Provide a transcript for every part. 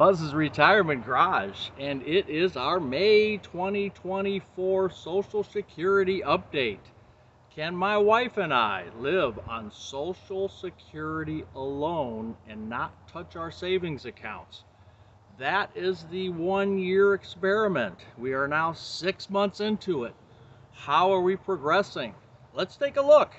Buzz's Retirement Garage, and it is our May 2024 Social Security update. Can my wife and I live on Social Security alone and not touch our savings accounts? That is the one year experiment. We are now six months into it. How are we progressing? Let's take a look.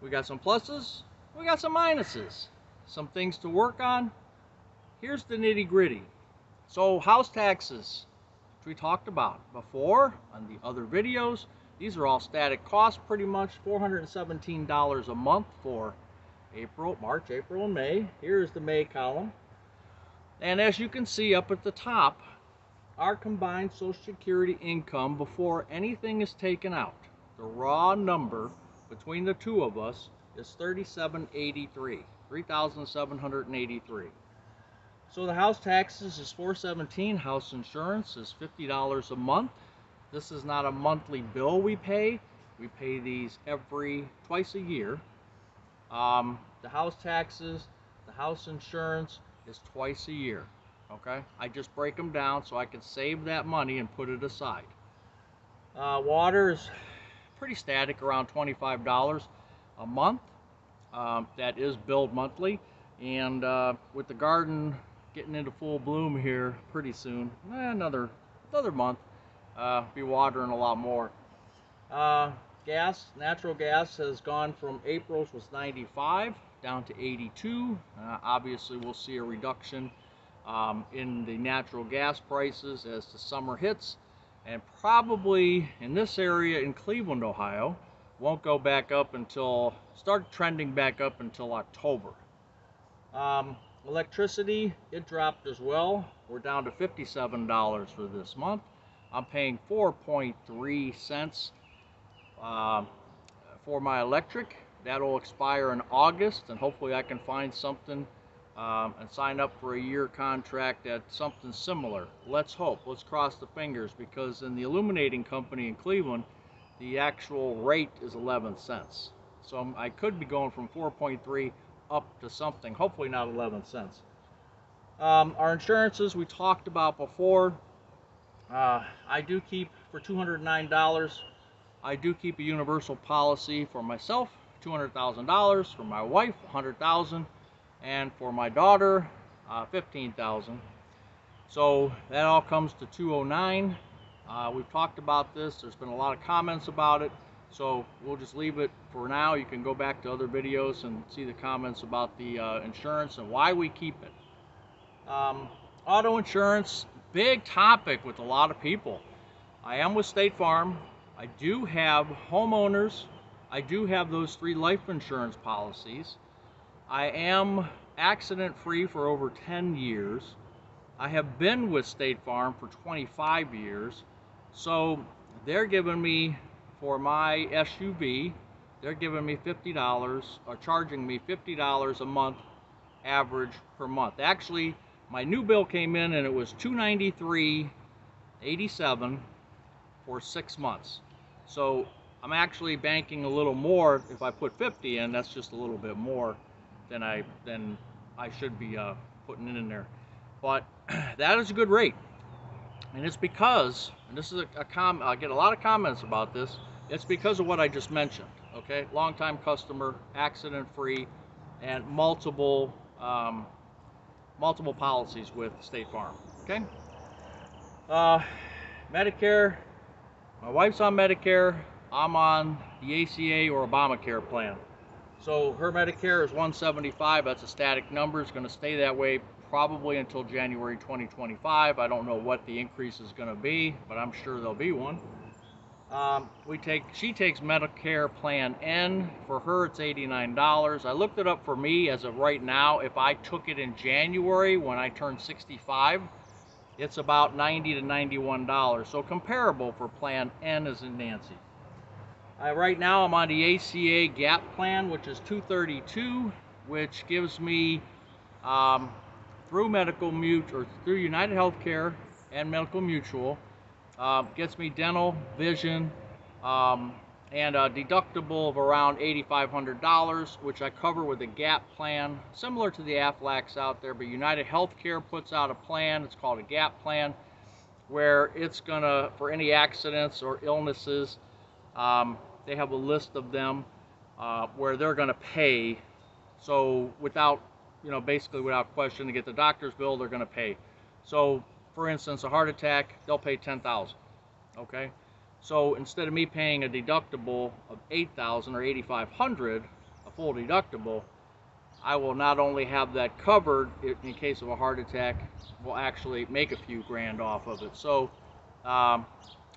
We got some pluses, we got some minuses, some things to work on, here's the nitty gritty. So house taxes, which we talked about before on the other videos, these are all static costs pretty much, $417 a month for April, March, April, and May. Here's the May column. And as you can see up at the top, our combined Social Security income before anything is taken out, the raw number between the two of us is 3783, 3783. So the house taxes is 417, house insurance is $50 a month. This is not a monthly bill we pay. We pay these every twice a year. Um, the house taxes, the house insurance is twice a year. Okay, I just break them down so I can save that money and put it aside. Uh, water is pretty static around $25 a month. Um, that is billed monthly. And uh, with the garden getting into full bloom here pretty soon. Eh, another another month. Uh, be watering a lot more. Uh, gas, natural gas has gone from April's was 95 down to 82. Uh, obviously, we'll see a reduction um, in the natural gas prices as the summer hits, and probably in this area in Cleveland, Ohio, won't go back up until start trending back up until October. Um, Electricity, it dropped as well. We're down to $57 for this month. I'm paying 4.3 cents uh, for my electric. That'll expire in August, and hopefully I can find something um, and sign up for a year contract at something similar. Let's hope. Let's cross the fingers because in the illuminating company in Cleveland, the actual rate is 11 cents. So I could be going from 4.3 up to something, hopefully not 11 cents. Um, our insurances we talked about before. Uh, I do keep for $209. I do keep a universal policy for myself, $200,000 for my wife, 100,000, and for my daughter, uh, 15,000. So that all comes to 209. Uh, we've talked about this. There's been a lot of comments about it. So we'll just leave it for now. You can go back to other videos and see the comments about the uh, insurance and why we keep it. Um, auto insurance, big topic with a lot of people. I am with State Farm. I do have homeowners. I do have those three life insurance policies. I am accident free for over 10 years. I have been with State Farm for 25 years. So they're giving me for my SUV, they're giving me $50 or charging me $50 a month average per month. Actually, my new bill came in and it was $293.87 for six months. So I'm actually banking a little more if I put 50 in. That's just a little bit more than I than I should be uh, putting in there. But that is a good rate, and it's because and this is a, a com. I get a lot of comments about this. It's because of what I just mentioned, okay? Long-time customer, accident-free, and multiple, um, multiple policies with State Farm, okay? Uh, Medicare, my wife's on Medicare, I'm on the ACA or Obamacare plan. So her Medicare is 175, that's a static number, it's gonna stay that way probably until January 2025. I don't know what the increase is gonna be, but I'm sure there'll be one. Um, we take, she takes Medicare Plan N. For her, it's $89. I looked it up for me as of right now. If I took it in January when I turned 65, it's about 90 to $91. So comparable for Plan N as in Nancy. Uh, right now, I'm on the ACA GAP plan, which is 232, which gives me um, through Medical Mutual or through United Healthcare and Medical Mutual um, gets me dental, vision, um, and a deductible of around $8,500, which I cover with a GAP plan, similar to the Aflacs out there, but United Healthcare puts out a plan, it's called a GAP plan, where it's gonna, for any accidents or illnesses, um, they have a list of them uh, where they're gonna pay. So without, you know, basically without question, to get the doctor's bill, they're gonna pay. So for instance, a heart attack, they'll pay 10,000, okay? So instead of me paying a deductible of 8,000 or 8,500, a full deductible, I will not only have that covered in case of a heart attack, we'll actually make a few grand off of it. So um,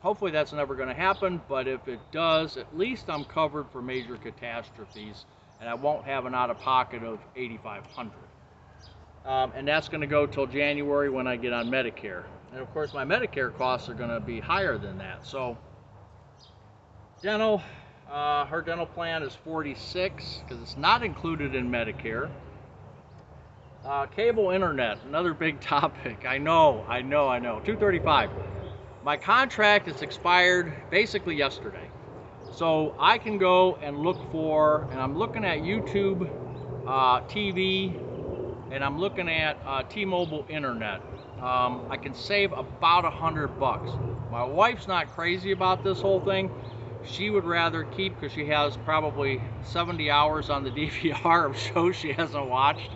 hopefully that's never going to happen, but if it does, at least I'm covered for major catastrophes and I won't have an out-of-pocket of 8,500. Um, and that's going to go till January when I get on Medicare. And of course my Medicare costs are going to be higher than that. So Dental, uh, her dental plan is 46 because it's not included in Medicare. Uh, cable internet, another big topic. I know, I know, I know. 235. My contract is expired basically yesterday. So I can go and look for, and I'm looking at YouTube uh, TV, and I'm looking at uh, T-Mobile internet. Um, I can save about a hundred bucks. My wife's not crazy about this whole thing she would rather keep because she has probably 70 hours on the DVR of shows she hasn't watched.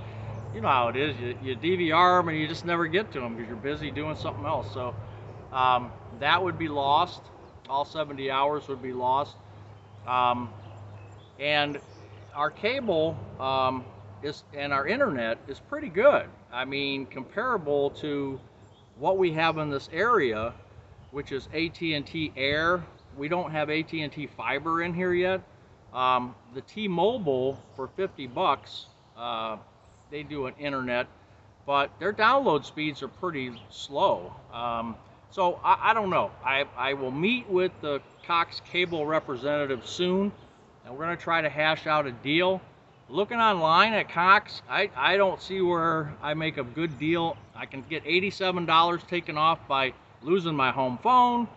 You know how it is. You, you DVR them and you just never get to them because you're busy doing something else. So um, that would be lost. All 70 hours would be lost. Um, and our cable um, is and our internet is pretty good. I mean, comparable to what we have in this area, which is AT&T Air we don't have AT&T fiber in here yet. Um, the T-Mobile for 50 bucks, uh, they do an internet, but their download speeds are pretty slow. Um, so I, I, don't know. I, I will meet with the Cox cable representative soon, and we're going to try to hash out a deal. Looking online at Cox, I, I don't see where I make a good deal. I can get $87 taken off by losing my home phone,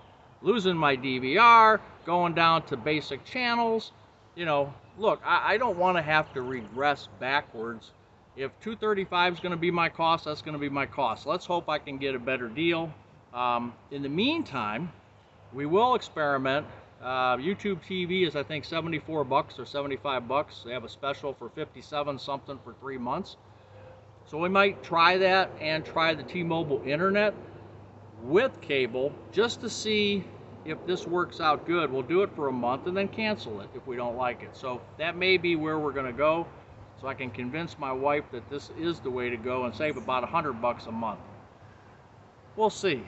losing my DVR, going down to basic channels. You know, look, I, I don't want to have to regress backwards. If 235 is going to be my cost, that's going to be my cost. Let's hope I can get a better deal. Um, in the meantime, we will experiment. Uh, YouTube TV is, I think, 74 bucks or 75 bucks. They have a special for 57 something for three months. So we might try that and try the T-Mobile internet with cable just to see if this works out good, we'll do it for a month and then cancel it if we don't like it. So that may be where we're going to go so I can convince my wife that this is the way to go and save about hundred bucks a month. We'll see.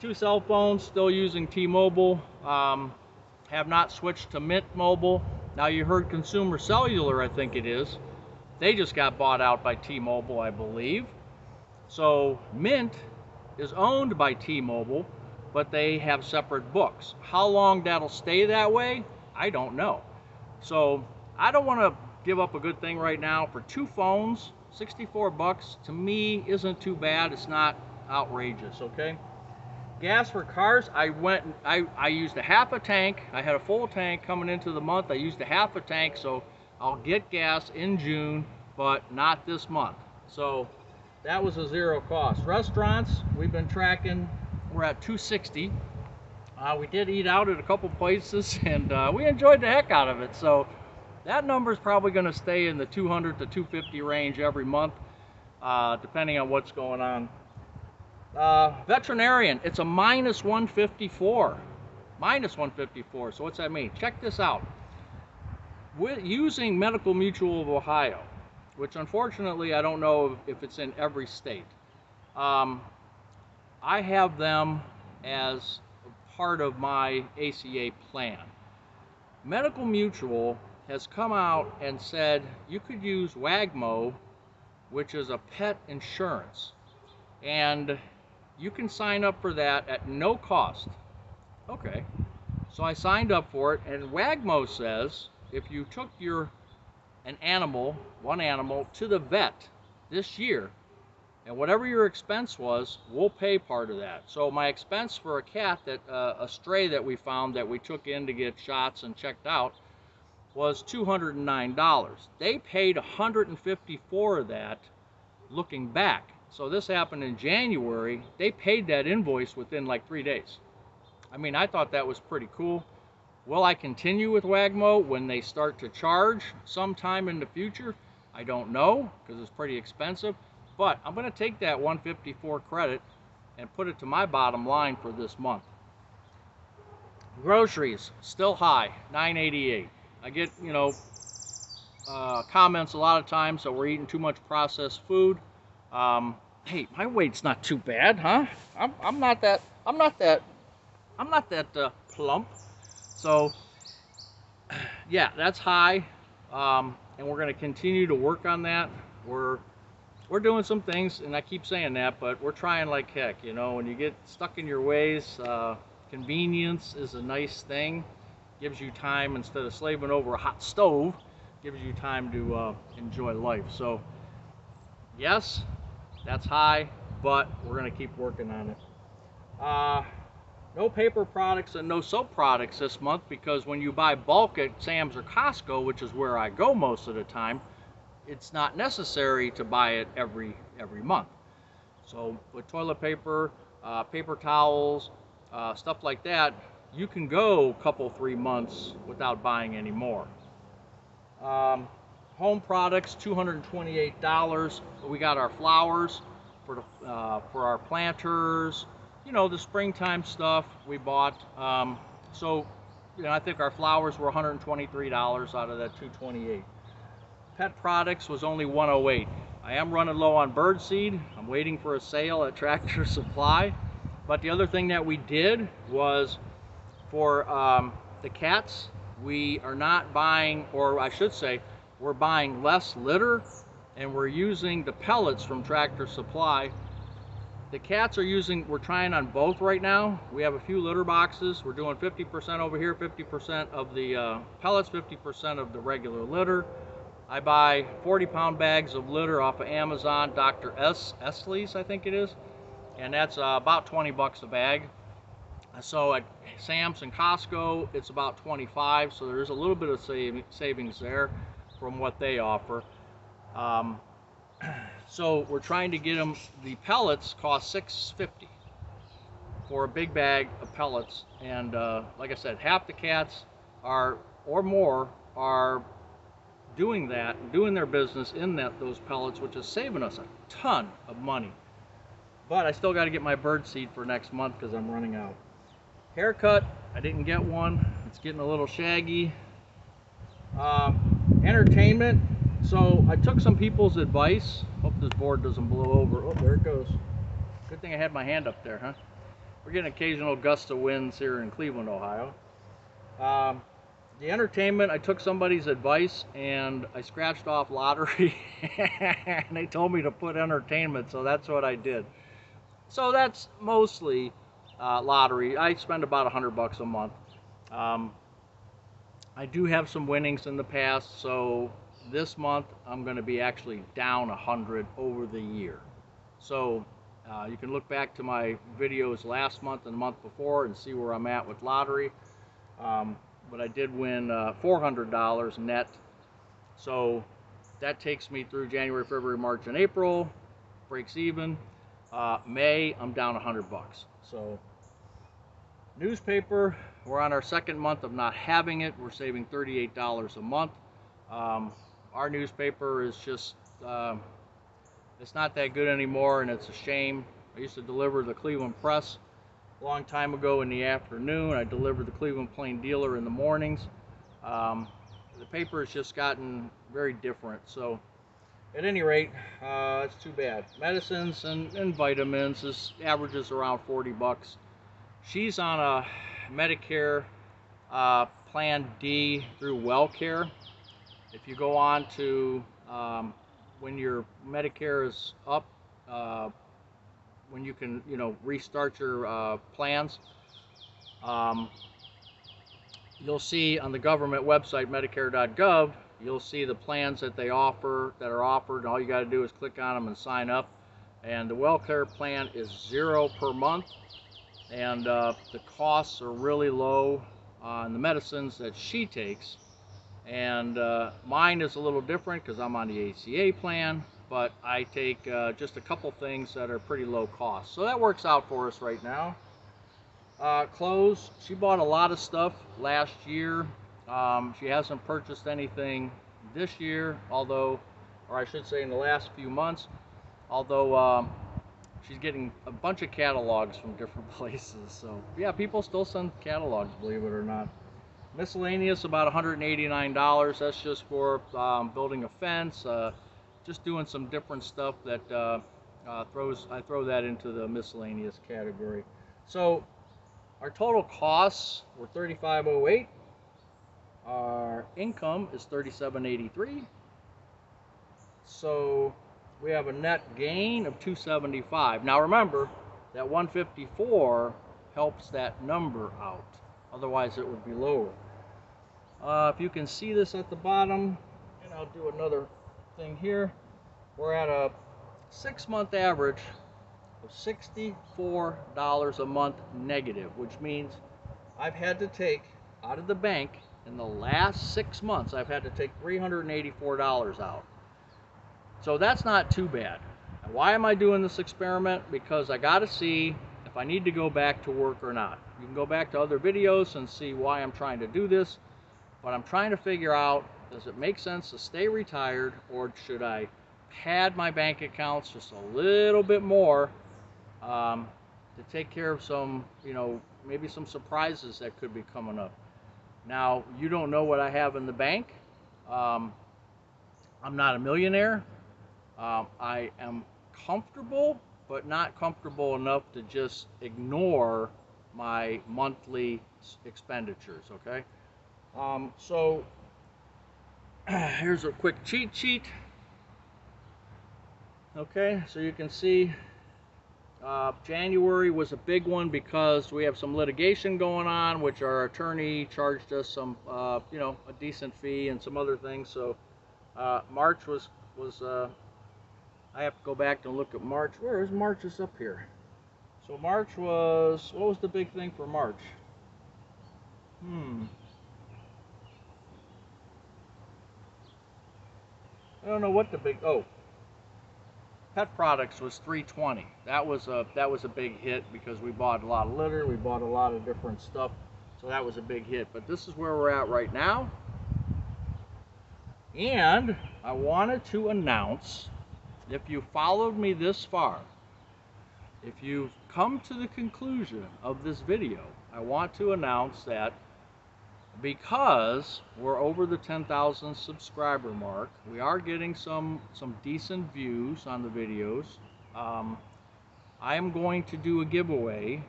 Two cell phones, still using T-Mobile. Um, have not switched to Mint Mobile. Now you heard Consumer Cellular, I think it is. They just got bought out by T-Mobile, I believe. So Mint is owned by T-Mobile but they have separate books. How long that'll stay that way, I don't know. So I don't want to give up a good thing right now for two phones. 64 bucks to me isn't too bad. It's not outrageous, okay? Gas for cars, I went, I, I used a half a tank. I had a full tank coming into the month. I used a half a tank, so I'll get gas in June, but not this month. So that was a zero cost. Restaurants, we've been tracking we're at 260. Uh, we did eat out at a couple places and uh, we enjoyed the heck out of it. So that number is probably going to stay in the 200 to 250 range every month, uh, depending on what's going on. Uh, veterinarian, it's a minus 154. Minus 154. So what's that mean? Check this out. Using Medical Mutual of Ohio, which unfortunately I don't know if it's in every state. Um, I have them as part of my ACA plan. Medical Mutual has come out and said you could use Wagmo, which is a pet insurance, and you can sign up for that at no cost. Okay, so I signed up for it, and Wagmo says if you took your an animal, one animal, to the vet this year, And whatever your expense was, we'll pay part of that. So my expense for a cat that uh, a stray that we found that we took in to get shots and checked out was $209. They paid 154 of that looking back. So this happened in January. They paid that invoice within like three days. I mean, I thought that was pretty cool. Will I continue with Wagmo when they start to charge sometime in the future? I don't know because it's pretty expensive. But I'm going to take that 154 credit and put it to my bottom line for this month. Groceries still high, 988. I get, you know, uh, comments a lot of times that we're eating too much processed food. Um, hey, my weight's not too bad, huh? I'm, I'm not that, I'm not that, I'm not that uh, plump. So, yeah, that's high. Um, and we're going to continue to work on that. We're, we're doing some things, and I keep saying that, but we're trying like heck, you know, when you get stuck in your ways, uh, convenience is a nice thing gives you time instead of slaving over a hot stove gives you time to uh, enjoy life so yes that's high but we're going to keep working on it uh, no paper products and no soap products this month because when you buy bulk at Sam's or Costco which is where I go most of the time it's not necessary to buy it every every month so with toilet paper uh, paper towels uh, stuff like that you can go a couple, three months without buying any more. Um, home products, $228. We got our flowers for, the, uh, for our planters, you know, the springtime stuff we bought. Um, so, you know, I think our flowers were $123 out of that 228. Pet products was only 108. I am running low on bird seed. I'm waiting for a sale at Tractor Supply. But the other thing that we did was for um, the cats, we are not buying, or I should say, we're buying less litter and we're using the pellets from Tractor Supply. The cats are using, we're trying on both right now. We have a few litter boxes. We're doing 50% over here, 50% of the uh, pellets, 50% of the regular litter. I buy 40 pound bags of litter off of Amazon, Dr. S. Esley's, I think it is. And that's uh, about 20 bucks a bag. So at Sam's and Costco, it's about 25, so there's a little bit of savings there from what they offer. Um, so we're trying to get them, the pellets cost 650 for a big bag of pellets. And uh, like I said, half the cats are, or more, are doing that, doing their business in that those pellets, which is saving us a ton of money. But I still got to get my bird seed for next month because I'm running out. Haircut, I didn't get one. It's getting a little shaggy. Um, entertainment, so I took some people's advice. Hope this board doesn't blow over. Oh, there it goes. Good thing I had my hand up there, huh? We're getting occasional gusts of winds here in Cleveland, Ohio. Um, the entertainment, I took somebody's advice and I scratched off lottery and they told me to put entertainment, so that's what I did. So that's mostly uh, lottery. I spend about a hundred bucks a month. Um, I do have some winnings in the past, so this month I'm going to be actually down a hundred over the year. So uh, you can look back to my videos last month and the month before and see where I'm at with lottery. Um, but I did win uh, $400 net. So that takes me through January, February, March, and April. Breaks even. Uh, May, I'm down 100 bucks. So newspaper, we're on our second month of not having it. We're saving $38 a month. Um, our newspaper is just, uh, it's not that good anymore and it's a shame. I used to deliver the Cleveland Press a long time ago in the afternoon. I delivered the Cleveland Plain Dealer in the mornings. Um, the paper has just gotten very different. So at any rate, uh, it's too bad. Medicines and, and vitamins, this averages around 40 bucks. She's on a Medicare uh, Plan D through WellCare. If you go on to um, when your Medicare is up, uh, when you can, you know, restart your uh, plans, um, you'll see on the government website, Medicare.gov, you'll see the plans that they offer, that are offered. All you got to do is click on them and sign up. and the WellCare plan is zero per month and uh, the costs are really low on the medicines that she takes. And uh, mine is a little different because I'm on the ACA plan but I take uh, just a couple things that are pretty low cost. So that works out for us right now. Uh, clothes she bought a lot of stuff last year. Um, she hasn't purchased anything this year although or I should say in the last few months although um, she's getting a bunch of catalogs from different places. So yeah, people still send catalogs, believe it or not. Miscellaneous about $189. That's just for um, building a fence, uh, just doing some different stuff that uh, uh, throws. I throw that into the miscellaneous category. So our total costs were 3508. Our income is 3783. So we have a net gain of 275. Now remember, that 154 helps that number out. Otherwise it would be lower. Uh, if you can see this at the bottom, and I'll do another thing here, we're at a six month average of $64 a month negative, which means I've had to take out of the bank in the last six months, I've had to take $384 out. So that's not too bad. Why am I doing this experiment? Because I got to see if I need to go back to work or not. You can go back to other videos and see why I'm trying to do this, but I'm trying to figure out, does it make sense to stay retired or should I pad my bank accounts just a little bit more um, to take care of some, you know, maybe some surprises that could be coming up. Now, you don't know what I have in the bank. Um, I'm not a millionaire. Um, I am comfortable, but not comfortable enough to just ignore my monthly expenditures, okay? Um, so here's a quick cheat sheet. Okay, so you can see uh, January was a big one because we have some litigation going on, which our attorney charged us some, uh, you know, a decent fee and some other things. So uh, March was was uh, I have to go back and look at March. Where is March is up here. So March was, what was the big thing for March? Hmm. I don't know what the big, oh. Pet products was 320. That was a that was a big hit because we bought a lot of litter, we bought a lot of different stuff. So that was a big hit. But this is where we're at right now. And I wanted to announce if you followed me this far, if you've come to the conclusion of this video, I want to announce that because we're over the 10,000 subscriber mark, we are getting some, some decent views on the videos. Um, I am going to do a giveaway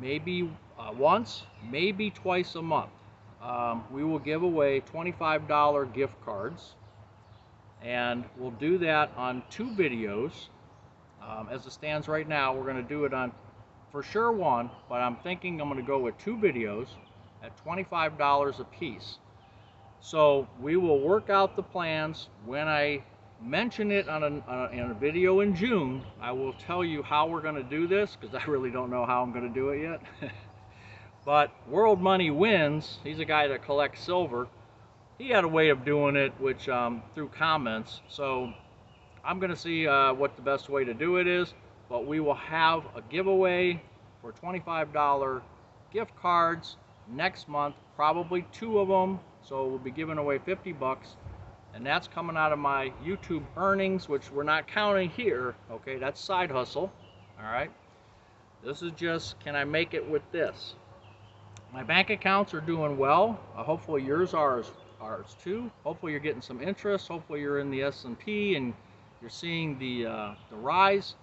maybe uh, once, maybe twice a month. Um, we will give away $25 gift cards and we'll do that on two videos. Um, as it stands right now, we're going to do it on for sure one, but I'm thinking I'm going to go with two videos at $25 a piece. So we will work out the plans when I mention it on a, on a, in a video in June. I will tell you how we're going to do this because I really don't know how I'm going to do it yet. but World Money Wins, he's a guy that collects silver he had a way of doing it, which um, through comments. So I'm going to see uh, what the best way to do it is, but we will have a giveaway for $25 gift cards next month, probably two of them. So we'll be giving away 50 bucks, and that's coming out of my YouTube earnings, which we're not counting here. Okay, that's side hustle. All right. This is just, can I make it with this? My bank accounts are doing well. Uh, hopefully yours are as ours too. Hopefully you're getting some interest. Hopefully you're in the S&P and you're seeing the, uh, the rise.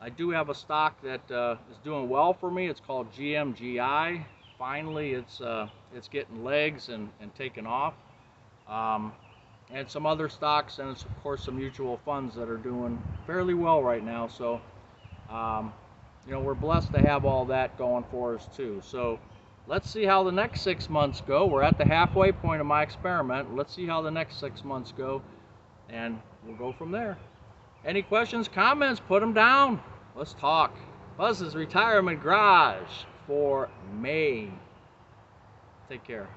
I do have a stock that uh, is doing well for me. It's called GMGI. Finally, it's uh, it's getting legs and, and taking off. Um, and some other stocks and it's of course some mutual funds that are doing fairly well right now. So, um, you know, we're blessed to have all that going for us too. So Let's see how the next six months go. We're at the halfway point of my experiment. Let's see how the next six months go, and we'll go from there. Any questions, comments, put them down. Let's talk. Buzz's Retirement Garage for May. Take care.